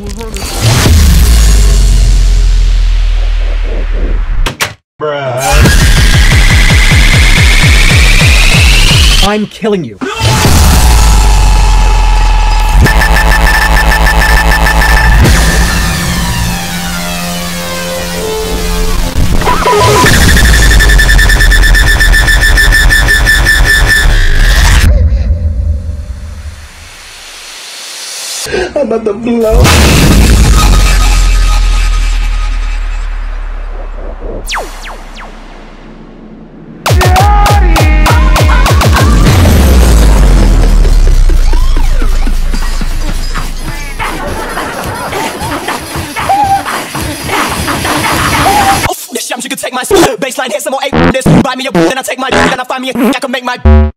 we're running. Bruh. I'm killing you. I'm about to blow. You can take my baseline, hit some more eight. This buy me a then I take my then I find me a I can make my